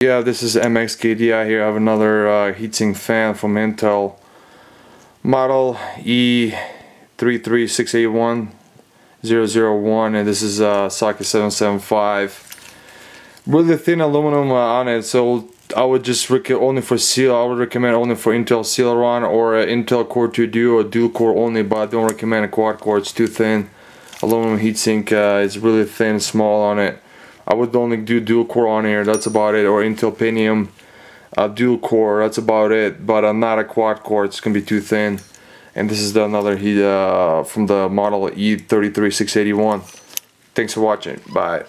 Yeah, this is MXKDI here. I have another uh, heatsink fan from Intel. Model E33681-001 and this is uh, socket 775. Really thin aluminum uh, on it so I would just only for seal. I would recommend only for Intel Celeron or uh, Intel Core 2 Duo or dual core only but I don't recommend a quad core. It's too thin. Aluminum heatsink uh, is really thin small on it. I would only do dual core on here, that's about it, or Intel Pentium uh, dual core, that's about it, but uh, not a quad core, it's gonna be too thin. And this is the another heat uh, from the model E33681. Thanks for watching, bye.